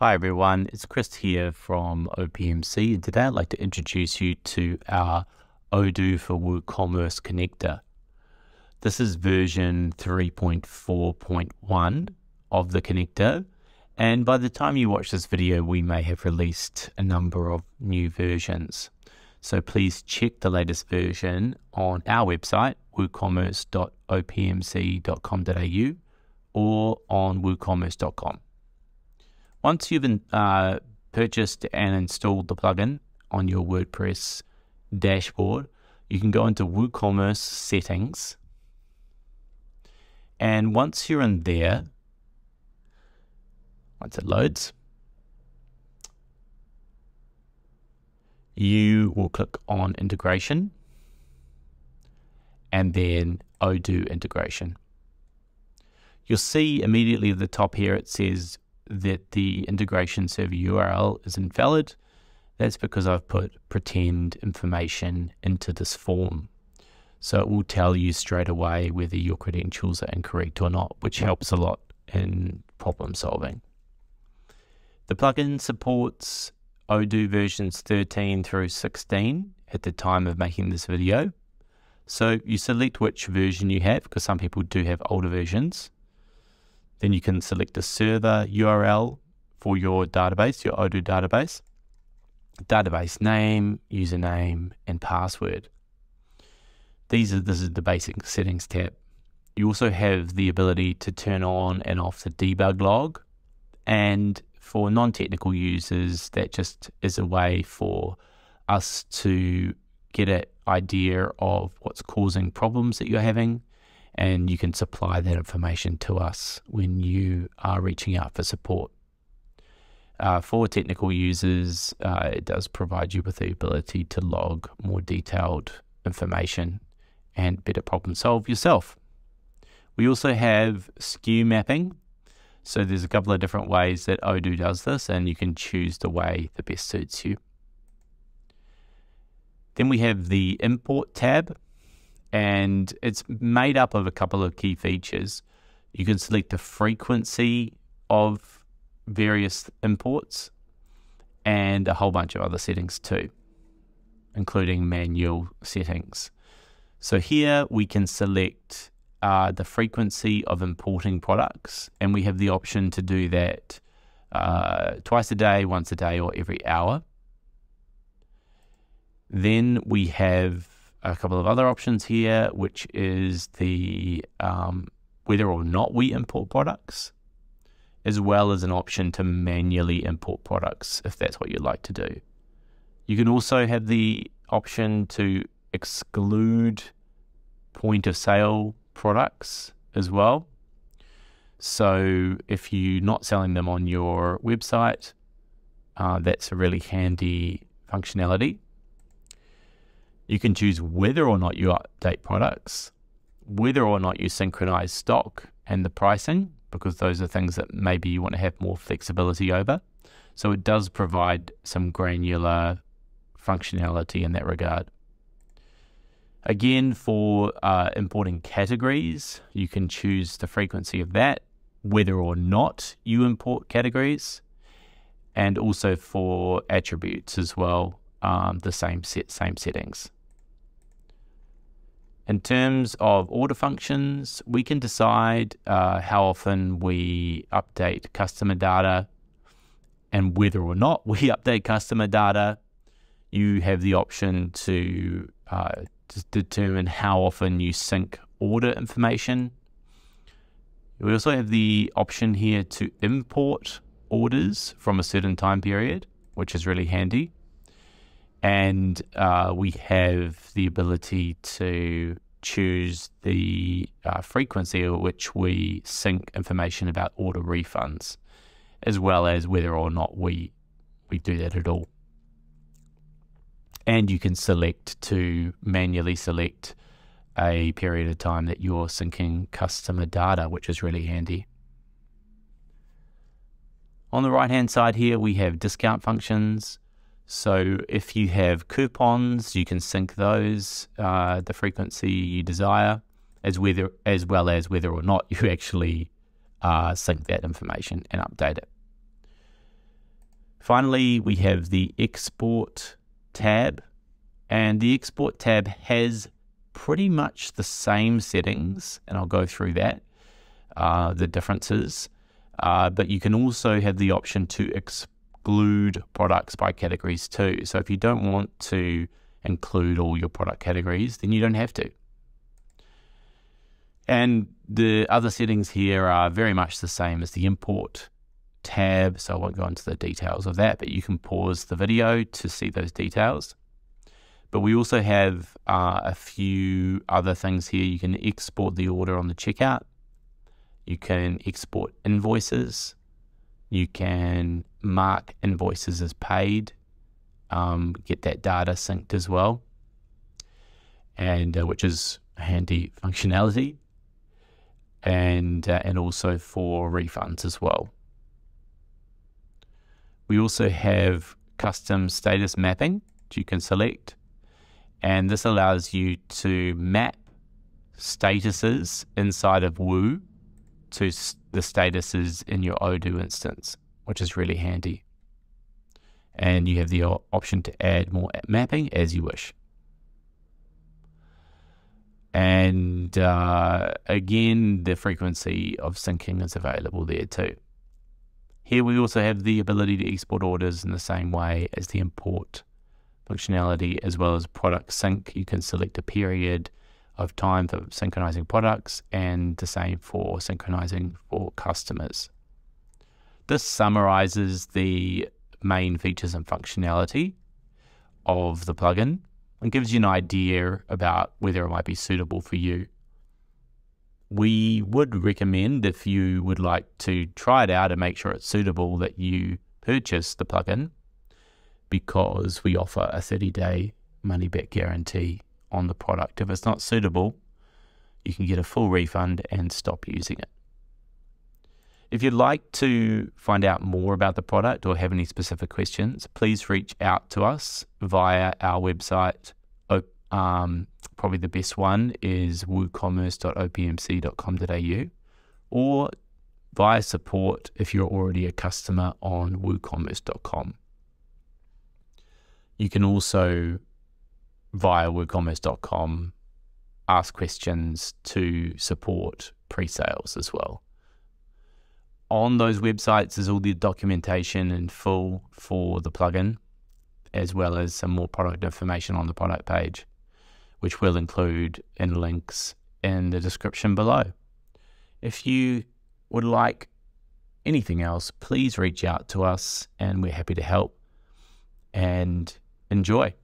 Hi everyone, it's Chris here from OPMC and today I'd like to introduce you to our Odoo for WooCommerce connector. This is version 3.4.1 of the connector and by the time you watch this video we may have released a number of new versions. So please check the latest version on our website woocommerce.opmc.com.au or on woocommerce.com. Once you've uh, purchased and installed the plugin on your WordPress dashboard, you can go into WooCommerce settings. And once you're in there, once it loads, you will click on integration and then Odoo integration. You'll see immediately at the top here it says that the integration server URL is invalid, that's because I've put pretend information into this form. So it will tell you straight away whether your credentials are incorrect or not, which helps a lot in problem solving. The plugin supports Odoo versions 13 through 16 at the time of making this video. So you select which version you have, because some people do have older versions. Then you can select the server URL for your database, your Odoo database, database name, username, and password. These are this is the basic settings tab. You also have the ability to turn on and off the debug log. And for non-technical users, that just is a way for us to get an idea of what's causing problems that you're having and you can supply that information to us when you are reaching out for support. Uh, for technical users, uh, it does provide you with the ability to log more detailed information and better problem solve yourself. We also have SKU mapping. So there's a couple of different ways that Odoo does this, and you can choose the way that best suits you. Then we have the import tab and it's made up of a couple of key features. You can select the frequency of various imports and a whole bunch of other settings too, including manual settings. So here we can select uh, the frequency of importing products, and we have the option to do that uh, twice a day, once a day, or every hour. Then we have a couple of other options here, which is the um, whether or not we import products, as well as an option to manually import products if that's what you'd like to do. You can also have the option to exclude point of sale products as well. So if you're not selling them on your website, uh, that's a really handy functionality. You can choose whether or not you update products, whether or not you synchronize stock and the pricing, because those are things that maybe you want to have more flexibility over. So it does provide some granular functionality in that regard. Again, for uh, importing categories, you can choose the frequency of that, whether or not you import categories, and also for attributes as well, um, the same set, same settings. In terms of order functions, we can decide uh, how often we update customer data and whether or not we update customer data. You have the option to, uh, to determine how often you sync order information. We also have the option here to import orders from a certain time period, which is really handy and uh, we have the ability to choose the uh, frequency at which we sync information about order refunds, as well as whether or not we we do that at all. And you can select to manually select a period of time that you're syncing customer data, which is really handy. On the right hand side here, we have discount functions so if you have coupons, you can sync those, uh, the frequency you desire, as whether as well as whether or not you actually uh, sync that information and update it. Finally, we have the export tab, and the export tab has pretty much the same settings, and I'll go through that, uh, the differences. Uh, but you can also have the option to exclude products by categories too. So if you don't want to include all your product categories, then you don't have to. And the other settings here are very much the same as the import tab, so I won't go into the details of that, but you can pause the video to see those details. But we also have uh, a few other things here. You can export the order on the checkout. You can export invoices. You can mark invoices as paid, um, get that data synced as well, and uh, which is a handy functionality, and uh, and also for refunds as well. We also have custom status mapping, which you can select, and this allows you to map statuses inside of Woo to the statuses in your Odoo instance, which is really handy. And you have the option to add more mapping as you wish. And uh, again, the frequency of syncing is available there too. Here we also have the ability to export orders in the same way as the import functionality as well as product sync. You can select a period of time for synchronizing products and the same for synchronizing for customers. This summarizes the main features and functionality of the plugin and gives you an idea about whether it might be suitable for you. We would recommend if you would like to try it out and make sure it's suitable that you purchase the plugin because we offer a 30 day money back guarantee on the product. If it's not suitable, you can get a full refund and stop using it. If you'd like to find out more about the product or have any specific questions, please reach out to us via our website. Um, probably the best one is woocommerce.opmc.com.au or via support if you're already a customer on woocommerce.com. You can also, via woocommerce.com, ask questions to support pre sales as well. On those websites is all the documentation in full for the plugin, as well as some more product information on the product page, which we'll include in links in the description below. If you would like anything else, please reach out to us and we're happy to help. And enjoy.